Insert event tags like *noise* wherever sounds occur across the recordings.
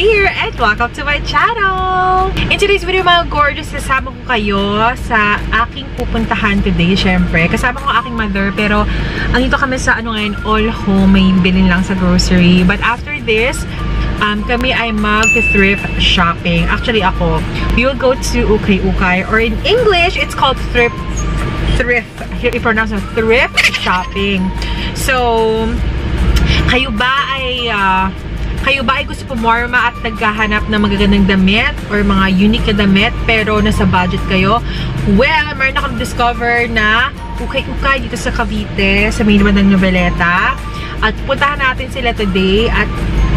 here and welcome to my channel! In today's video mga gorgeous, kasama ko kayo sa aking pupuntahan today, syempre. Kasama ko aking mother, pero andito kami sa ano ngayon, all home, may bilin lang sa grocery. But after this, um, kami ay mag-thrift shopping. Actually ako, we will go to Ukay-Ukay or in English, it's called thrift thrift. Here, i-pronounce thrift shopping. So, kayo ba ay uh, kayo ba ay gusto pumorma at naghahanap ng magagandang damit or mga unique na damit pero nasa budget kayo? Well, meron akong discover na ukay-ukay dito sa Cavite, sa may naman ng Noveleta. At puntahan natin sila today at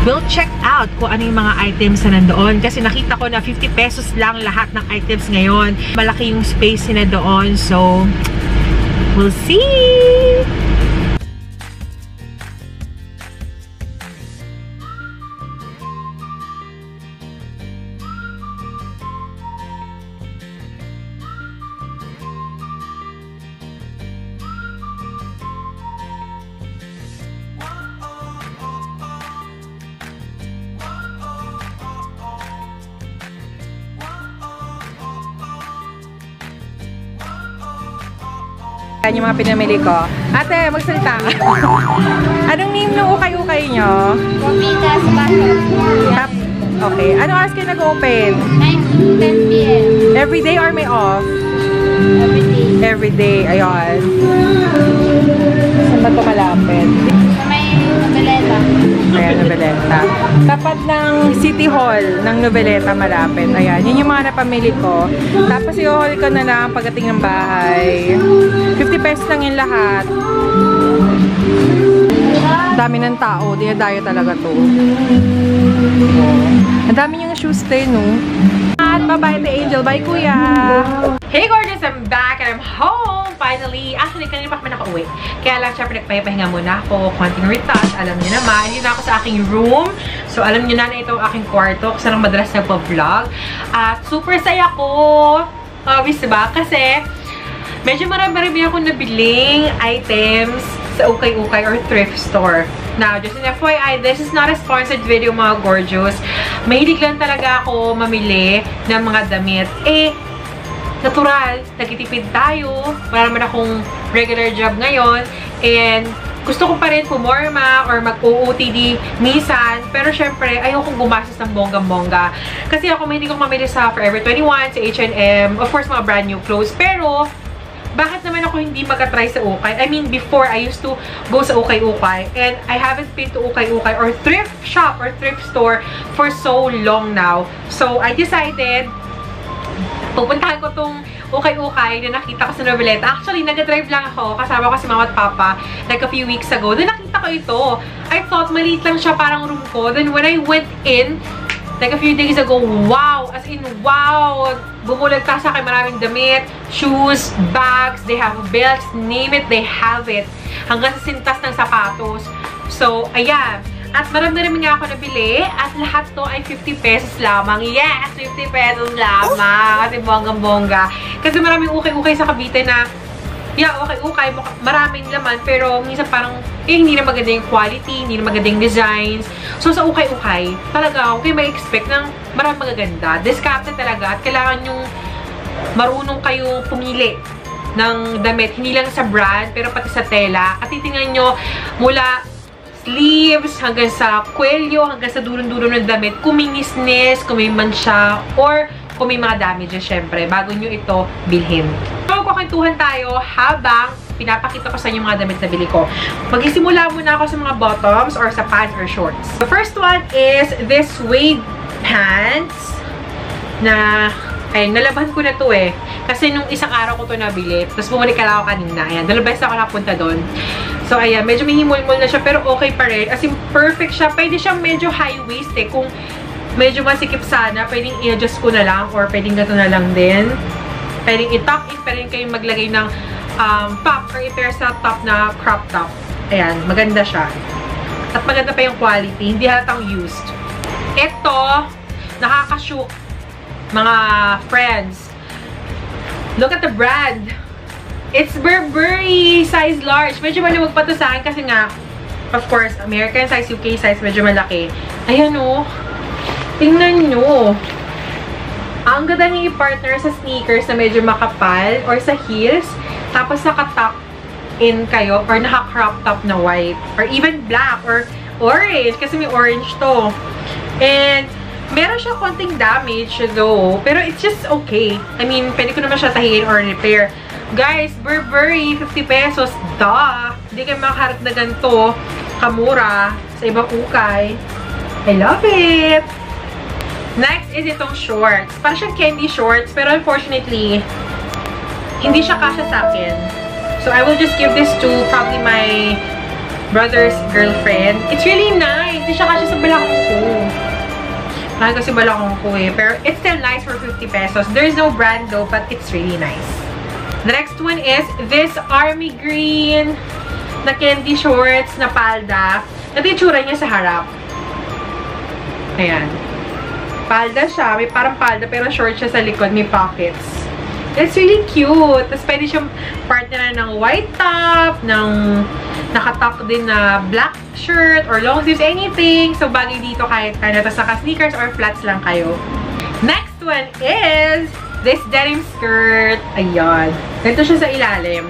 we'll check out kung ano yung mga items na nandoon. Kasi nakita ko na 50 pesos lang lahat ng items ngayon. Malaki yung space nila doon. So, we'll see! naman yung mga pinamili ko. Ate, magsalita ka. *laughs* Anong name ng ukay-ukay nyo? Romita Sebastian. Tap okay. Ano oras kayo nag-open? 9 to 10 p.m. Every day or may off? Every day. Every day. Ayun. Tapat ng City Hall ng Noveleta malapit. Ayan, yun yung mga napamili ko. Tapos i-haul ko na lang pagdating ng bahay. 50 pesos lang yung lahat. dami ng tao. Dinadayo talaga to. Ang dami yung shoes today, no? At bye-bye the Angel. Bye, Kuya! Hey, gorgeous! I'm back and I'm home! finally, actually, kanina pa kami nakauwi. Kaya lang, syempre, nagpahipahinga muna ako, konting retouch, alam niyo naman. Yun na ako sa aking room. So, alam niyo na na ito ang aking kwarto kasi nang madalas nagpa-vlog. At super saya ko. Obvious ba? Diba? Kasi medyo marami-marami akong nabiling items sa ukay-ukay or thrift store. Now, just an FYI, this is not a sponsored video mga gorgeous. Mahilig lang talaga ako mamili ng mga damit. Eh, natural, nagtitipid tayo. Wala naman akong regular job ngayon. And gusto ko pa rin pumorma or mag-OOTD minsan. Pero syempre, ayokong gumastos ng bonggang-bongga. -bongga. Kasi ako hindi ko mamili sa Forever 21, sa H&M, of course mga brand new clothes. Pero, bakit naman ako hindi magka-try sa Ukay? I mean, before, I used to go sa Ukay-Ukay. And I haven't been to Ukay-Ukay or thrift shop or thrift store for so long now. So, I decided, pupuntahan ko tong ukay-ukay na nakita ko sa Noveleta. Actually, nag-drive lang ako, kasama ko si mama at papa, like a few weeks ago. Then nakita ko ito. I thought maliit lang siya parang room ko. Then when I went in, like a few days ago, wow! As in, wow! Bumulag pa sa akin maraming damit, shoes, bags, they have belts, name it, they have it. Hanggang sa sintas ng sapatos. So, ayan at marami rin nga ako nabili. At lahat to ay 50 pesos lamang. Yes! 50 pesos lamang. Kasi bonggang-bongga. Kasi maraming ukay-ukay sa Cavite na yeah, okay-okay. Maraming laman. Pero minsan parang eh, hindi na maganda yung quality, hindi na maganda yung designs. So, sa ukay-ukay, talaga, okay, may expect ng marami magaganda. Discarte talaga. At kailangan yung marunong kayo pumili ng damit. Hindi lang sa brand, pero pati sa tela. At titingnan nyo mula sleeves, hanggang sa kwelyo, hanggang sa dulo-dulo ng damit, kumingisnis, kumiman siya, or kung may mga damages, syempre, bago nyo ito bilhin. So, kukintuhan tayo habang pinapakita ko sa inyo mga damit na bili ko. Magsisimula muna ako sa mga bottoms or sa pants or shorts. The first one is this wade pants na Ayan, nalaban ko na to eh. Kasi nung isang araw ko to nabili. Tapos bumalik ka lang ako kanina. Ayan, nalabas ako nakapunta doon. So, ayan, medyo mihimul-mul na siya. Pero okay pa rin. As in, perfect siya. Pwede siyang medyo high waist eh. Kung medyo masikip sana, pwedeng i-adjust ko na lang. Or pwedeng ganito na lang din. Pwedeng i-tuck in. Pwedeng kayong maglagay ng um, pop or i-pair sa top na crop top. Ayan, maganda siya. At maganda pa yung quality. Hindi halatang used. Ito, nakakashook mga friends. Look at the brand. It's Burberry size large. Medyo maluwag pa to sa akin kasi nga, of course, American size, UK size, medyo malaki. Ayan o. Oh. Tingnan nyo. Ang ganda niya i-partner sa sneakers na medyo makapal or sa heels. Tapos nakatuck in kayo or naka-crop top na white. Or even black or orange kasi may orange to. And meron siya konting damage though. Pero it's just okay. I mean, pwede ko naman siya tahiin or repair. Guys, Burberry, 50 pesos. Duh! Hindi kayo makaharap na ganito. Kamura. Sa ibang ukay. I love it! Next is itong shorts. Parang siyang candy shorts. Pero unfortunately, hindi siya kasha sa akin. So, I will just give this to probably my brother's girlfriend. It's really nice. Hindi siya kasha sa balakong ko. Mahal kasi balakong ko eh. Pero it's still nice for 50 pesos. There's no brand though, but it's really nice. The next one is this army green na candy shorts na palda. Ito yung tsura niya sa harap. Ayan. Palda siya. May parang palda pero short siya sa likod. May pockets. It's really cute. Tapos pwede siyang partner ng white top, ng nakatak din na black shirt or long sleeves, anything. So, bagay dito kahit ano. Tapos naka-sneakers or flats lang kayo. Next one is this denim skirt. Ayan. Ganito siya sa ilalim.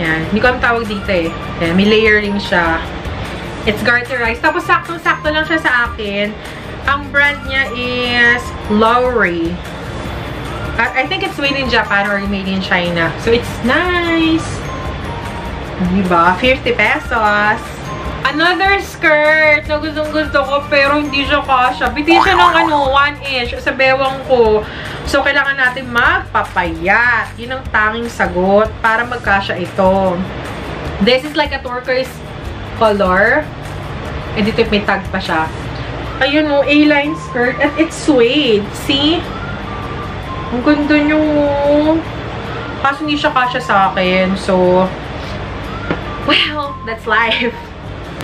Yan. Hindi ko ang tawag dito eh. Ayan, may layering siya. It's garterized. Tapos saktong-sakto lang siya sa akin. Ang brand niya is Lowry. I think it's made in Japan or made in China. So, it's nice. Diba? 50 pesos. Another skirt na gustong gusto ko pero hindi siya kasha. Biti siya ng ano, 1 inch sa bewang ko. So, kailangan natin magpapayat. Yun ang tanging sagot para magkasya ito. This is like a turquoise color. And dito may tag pa siya. Ayun o, A-line skirt. At it's suede. See? Ang ganda nyo. Kaso hindi siya kasya sa akin. So, well, that's life.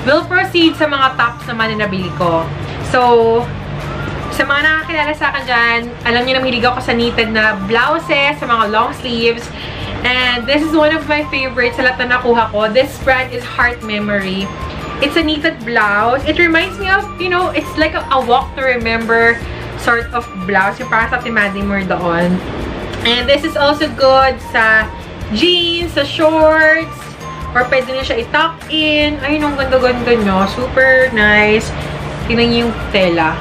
We'll proceed sa mga tops naman na nabili ko. So, sa mga nakakilala sa akin dyan, alam niyo na mahilig ako sa knitted na blouses, sa mga long sleeves. And this is one of my favorites sa lahat na nakuha ko. This brand is Heart Memory. It's a knitted blouse. It reminds me of, you know, it's like a, a walk to remember sort of blouse. Yung parang sa Timadi doon. And this is also good sa jeans, sa shorts, or pwede na siya i-tuck in. Ayun, ang ganda-ganda nyo. Super nice. Tingnan niyo yung tela.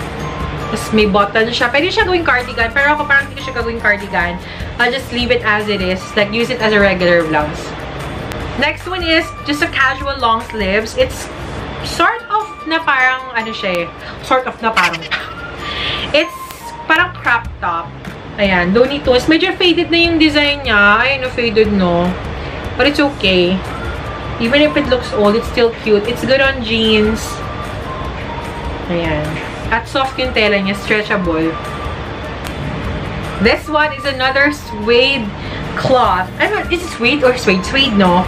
Tapos may button siya. Pwede siya gawing cardigan. Pero ako parang hindi ko siya gawing cardigan. I'll just leave it as it is. Like, use it as a regular blouse. Next one is just a casual long sleeves. It's sort of na parang, ano siya eh. Sort of na parang. It's parang crop top. Ayan, don't need to. Medyo faded na yung design niya. Ayun, no, faded, no. But it's okay. Even if it looks old, it's still cute. It's good on jeans. Ayan. At soft yung tela niya, stretchable. This one is another suede cloth. I don't know, is it suede or suede? Suede, no?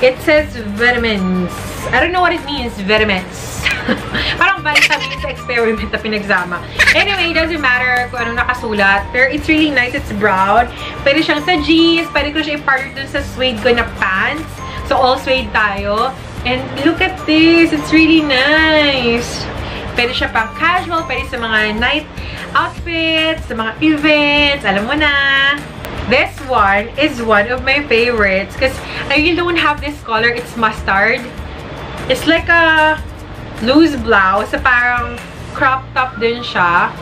It says vitamins. I don't know what it means, vitamins. *laughs* Parang vitamin sa experiment na pinagsama. Anyway, it doesn't matter kung anong nakasulat. Pero it's really nice. It's brown. Pwede siyang sa jeans. Pwede ko siya i-partner dun sa suede ko na pants. So, all suede tayo. And look at this. It's really nice. Pwede siya pang casual. Pwede sa mga night outfits, sa mga events. Alam mo na. This one is one of my favorites because I really don't have this color. It's mustard. It's like a loose blouse. So parang crop top din siya.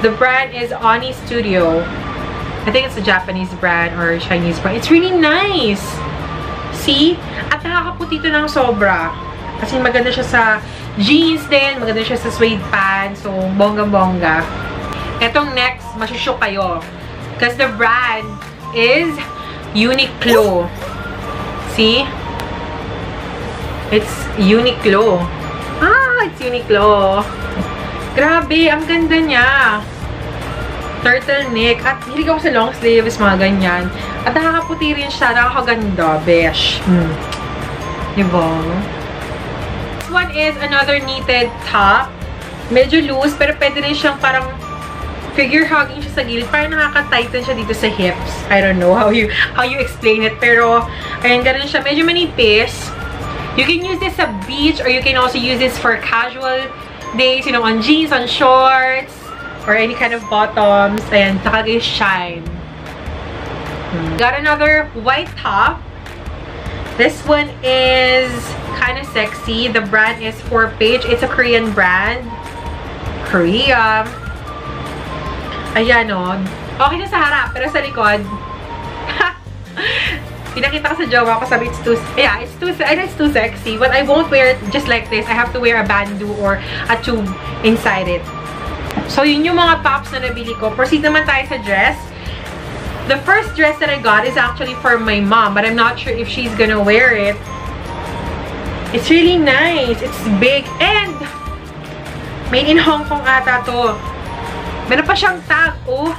The brand is Oni Studio. I think it's a Japanese brand or Chinese brand. It's really nice. See? At nakakaputi ito ng sobra. Kasi maganda siya sa jeans din. Maganda siya sa suede pants. So, bongga-bongga. Etong next, masushook kayo. Because the brand is Uniqlo. See? It's Uniqlo. Ah, it's Uniqlo. Grabe, ang ganda niya. Turtleneck. At hilig ako sa long sleeves, mga ganyan. At nakakaputi rin siya. Nakakaganda. Besh. Hmm. Diba? This one is another knitted top. Medyo loose, pero pwede rin siyang parang figure hugging siya sa gilid. Parang nakaka-tighten siya dito sa hips. I don't know how you how you explain it. Pero, ayun, ganun siya. Medyo manipis. You can use this sa beach or you can also use this for casual days, you know, on jeans, on shorts, or any kind of bottoms. Ayan, saka guys, shine. Got another white top. This one is kind of sexy. The brand is 4Page. It's a Korean brand. Korea. Ayan o. Okay na sa harap, pero sa likod. *laughs* Pinakita ko sa jowa ko, sabi it's too, yeah, it's too, know it's too sexy, but I won't wear it just like this. I have to wear a bandeau or a tube inside it. So, yun yung mga tops na nabili ko. Proceed naman tayo sa dress. The first dress that I got is actually for my mom, but I'm not sure if she's gonna wear it. It's really nice. It's big. And, made in Hong Kong ata to. Meron pa siyang tag. Oh,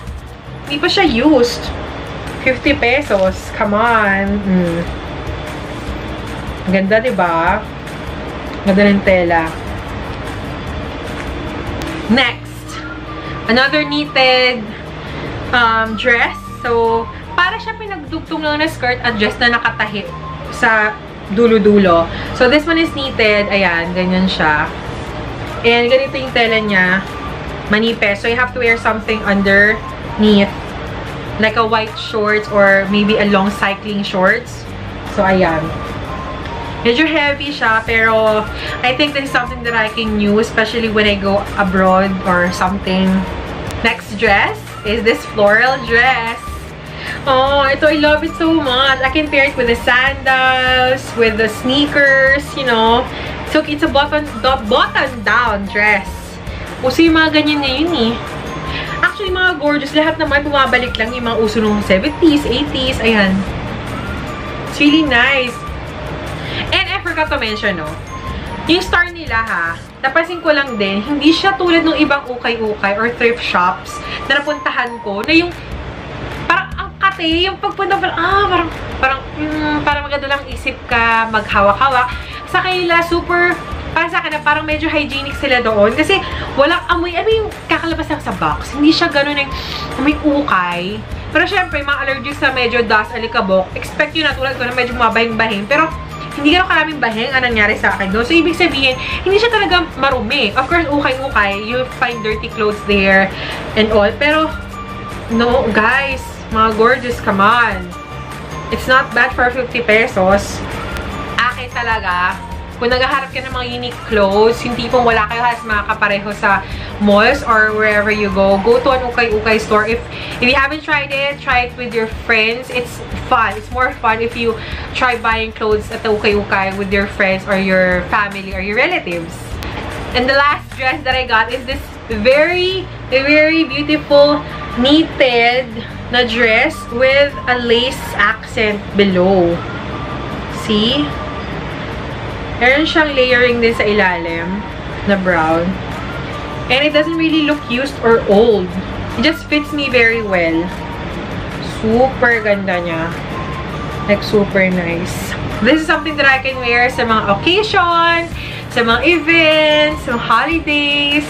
hindi pa siya used. 50 pesos. Come on. Mm. Ganda, diba? Ganda ng tela. Next. Another knitted um, dress. So, para siya pinagdugtong lang na skirt at dress na nakatahi sa dulo-dulo. So, this one is knitted. Ayan, ganyan siya. And ganito yung tela niya. Manipes. So, you have to wear something underneath. Like a white shorts or maybe a long cycling shorts. So, ayan. Medyo heavy siya, pero I think this is something that I can use, especially when I go abroad or something. Next dress is this floral dress. Oh, ito, I love it so much. I can pair it with the sandals, with the sneakers, you know. So, it's a button, button down dress. Uso yung mga ganyan ngayon eh. Actually, mga gorgeous, lahat naman bumabalik lang yung mga uso nung 70s, 80s, ayan. It's really nice. And I forgot to mention, no, yung star nila ha, napansin ko lang din, hindi siya tulad ng ibang ukay-ukay or thrift shops na napuntahan ko, na yung kate, yung pagpunta parang, ah, parang, parang, mm, parang maganda lang isip ka, maghawak-hawak. Sa kanila, super, para sa akin na parang medyo hygienic sila doon. Kasi walang amoy, ano yung kakalabas lang sa box. Hindi siya ganun yung amoy ukay. Pero syempre, mga allergic sa medyo dust, alikabok, expect yun na tulad ko na medyo mabahing-bahing. Pero, hindi gano'n karaming bahing ang nangyari sa akin doon. So, ibig sabihin, hindi siya talaga marumi. Of course, ukay-ukay, you find dirty clothes there and all. Pero, no, guys, mga gorgeous, come on. It's not bad for 50 pesos. Akin talaga, kung naghaharap ka ng mga unique clothes, yung tipong wala kayo halos makakapareho sa malls or wherever you go, go to an ukay-ukay store. If if you haven't tried it, try it with your friends. It's fun. It's more fun if you try buying clothes at the ukay-ukay with your friends or your family or your relatives. And the last dress that I got is this very, very beautiful knitted na dress with a lace accent below. See? Meron siyang layering din sa ilalim na brown. And it doesn't really look used or old. It just fits me very well. Super ganda niya. Like, super nice. This is something that I can wear sa mga occasion, sa mga events, sa mga holidays.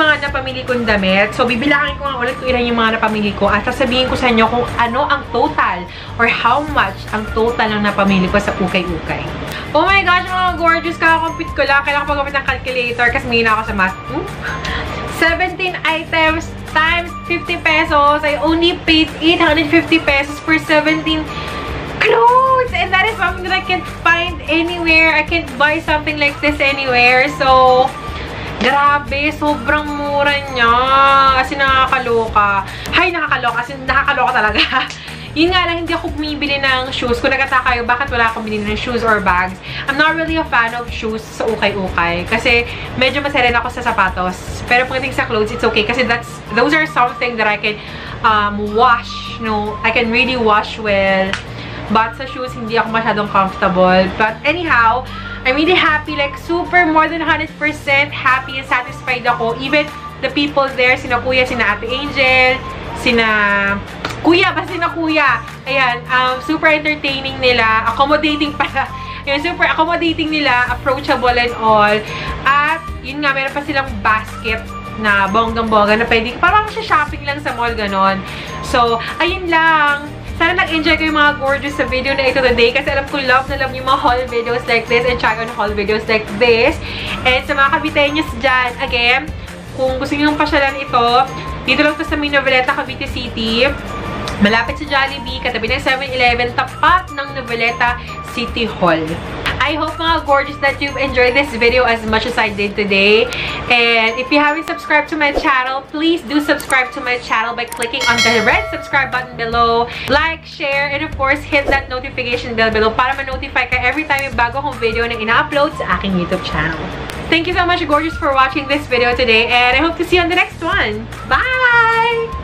Mga napamili kong damit. So, bibilangin ko nga ulit kung ilan yung mga napamili ko at sasabihin ko sa inyo kung ano ang total or how much ang total ng napamili ko sa ukay-ukay. Oh my gosh, mga gorgeous, kakakompute ko lang. Kailangan ko paggamit ng calculator kasi may ako sa math. Hmm? 17 items times 50 pesos. I only paid 850 pesos for 17 clothes! And that is something that I can't find anywhere. I can't buy something like this anywhere. So, grabe, sobrang mura niya. Kasi nakakaloka. Hay, nakakaloka. Kasi nakakaloka talaga. *laughs* Yun nga lang, hindi ako bumibili ng shoes. Kung nagkataka kayo, bakit wala akong binili ng shoes or bags? I'm not really a fan of shoes sa ukay-ukay. Kasi medyo maseren ako sa sapatos. Pero pagdating sa clothes, it's okay. Kasi that's, those are something that I can um, wash. No, I can really wash well. But sa shoes, hindi ako masyadong comfortable. But anyhow, I'm really happy. Like, super more than 100% happy and satisfied ako. Even the people there, sina Kuya, sina Ate Angel, sina Kuya, basta sina Kuya. Ayan, um, super entertaining nila. Accommodating *laughs* pala. Ayan, super accommodating nila. Approachable and all. At, yun nga, meron pa silang basket na bonggang-bongga na pwede, parang siya shopping lang sa mall, ganon. So, ayun lang. Sana nag-enjoy kayo mga gorgeous sa video na ito today kasi alam ko love na love yung mga haul videos like this and try on haul videos like this. And sa mga kabitenyos dyan, again, kung gusto nyo pasyalan ito, dito lang to sa May Noveleta, Cavite City. Malapit sa Jollibee, katabi ng 7-Eleven, tapat ng Noveleta City Hall. I hope mga gorgeous that you've enjoyed this video as much as I did today. And if you haven't subscribed to my channel, please do subscribe to my channel by clicking on the red subscribe button below. Like, share, and of course, hit that notification bell below para ma-notify ka every time may bago akong video na ina-upload sa aking YouTube channel. Thank you so much, gorgeous, for watching this video today, and I hope to see you on the next one. Bye!